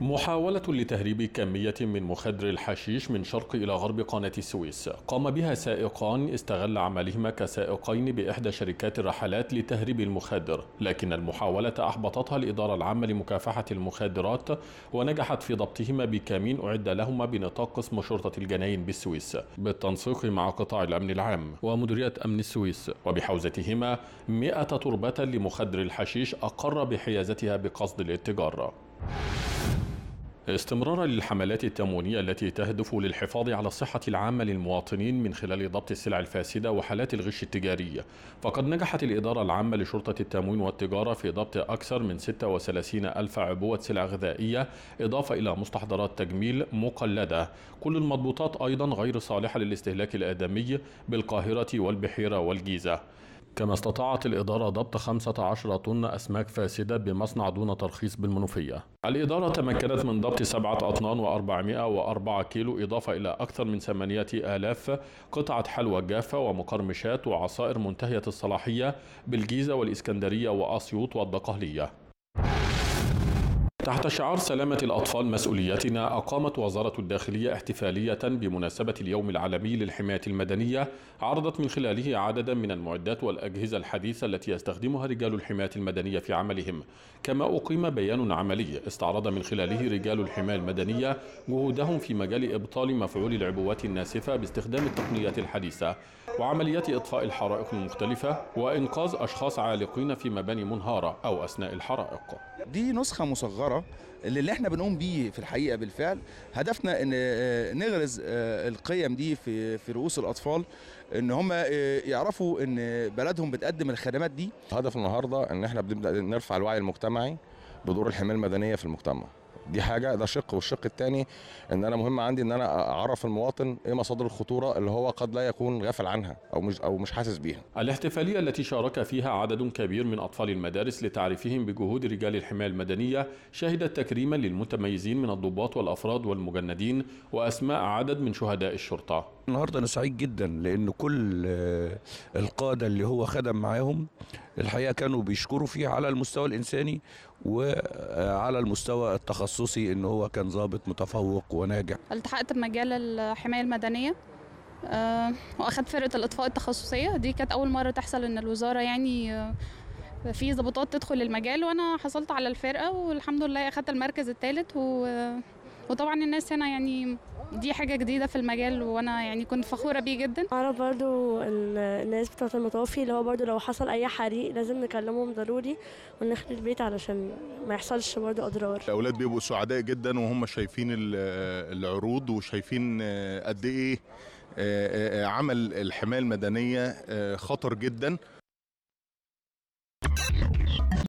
محاولة لتهريب كمية من مخدر الحشيش من شرق إلى غرب قناة السويس. قام بها سائقان استغل عملهما كسائقين بإحدى شركات الرحلات لتهريب المخدر لكن المحاولة أحبطتها الإدارة العامة لمكافحة المخدرات ونجحت في ضبطهما بكمين أعد لهما بنطاق قسم شرطة الجناين بالسويس. بالتنسيق مع قطاع الأمن العام ومديرية أمن السويس وبحوزتهما 100 تربة لمخدر الحشيش أقر بحيازتها بقصد الاتجار. استمرارا للحملات التموينية التي تهدف للحفاظ على الصحة العامة للمواطنين من خلال ضبط السلع الفاسدة وحالات الغش التجاري فقد نجحت الإدارة العامة لشرطة التموين والتجارة في ضبط أكثر من 36 ألف عبوة سلع غذائية إضافة إلى مستحضرات تجميل مقلدة. كل المضبوطات أيضا غير صالحة للاستهلاك الآدمي بالقاهرة والبحيرة والجيزة. كما استطاعت الإدارة ضبط 15 طن أسماك فاسدة بمصنع دون ترخيص بالمنوفية. الإدارة تمكنت من ضبط سبعة أطنان و404 كيلو إضافة إلى أكثر من 8000 قطعة حلوى جافة ومقرمشات وعصائر منتهية الصلاحية بالجيزة والإسكندرية وأسيوط والدقهلية. تحت شعار سلامة الأطفال مسؤوليتنا أقامت وزارة الداخلية احتفالية بمناسبة اليوم العالمي للحماية المدنية عرضت من خلاله عددا من المعدات والأجهزة الحديثة التي يستخدمها رجال الحماية المدنية في عملهم. كما أقيم بيان عملي استعرض من خلاله رجال الحماية المدنية جهودهم في مجال إبطال مفعول العبوات الناسفة باستخدام التقنيات الحديثة وعمليات إطفاء الحرائق المختلفة وإنقاذ أشخاص عالقين في مباني منهارة أو أثناء الحرائق. دي نسخة مصغرة اللي اللي إحنا بنقوم بيه في الحقيقة بالفعل. هدفنا إن آه، نغرز آه، القيم دي في في رؤوس الأطفال إن هم آه، يعرفوا إن بلدهم بتقدم الخدمات دي. هدف النهارده إن إحنا بنبدأ نرفع الوعي المجتمعي بدور الحماية المدنية في المجتمع. دي حاجة ده شق والشق الثاني إن أنا مهم عندي إن أنا أعرف المواطن إيه مصادر الخطورة اللي هو قد لا يكون غافل عنها أو مش أو مش حاسس بيها. الاحتفالية التي شارك فيها عدد كبير من أطفال المدارس لتعريفهم بجهود رجال الحماية المدنية شهدت تكريما للمتميزين من الضباط والأفراد والمجندين وأسماء عدد من شهداء الشرطة. النهارده أنا سعيد جدا لأن كل آه، القادة اللي هو خدم معاهم الحقيقة كانوا بيشكروا فيه على المستوى الإنساني وعلى المستوى التخصصي إن هو كان ضابط متفوق وناجح. التحقت بمجال الحماية المدنية؟ آه، وأخدت فرقة الإطفاء التخصصية؟ دي كانت أول مرة تحصل إن الوزارة يعني آه، في ضباطات تدخل المجال وأنا حصلت على الفرقة والحمد لله أخدت المركز الثالث و... وطبعا الناس هنا يعني دي حاجة جديدة في المجال وأنا يعني كنت فخورة بيه جدا. أعرف برضو ال- الناس بتاعة المطافي اللي هو برضو لو حصل أي حريق لازم نكلمهم ضروري ونخلي البيت علشان ما يحصلش برضو أضرار. الأولاد بيبقوا سعداء جدا وهم شايفين ال- العروض وشايفين آه، قد إيه آه، آه، عمل الحماية المدنية آه، خطر جدا.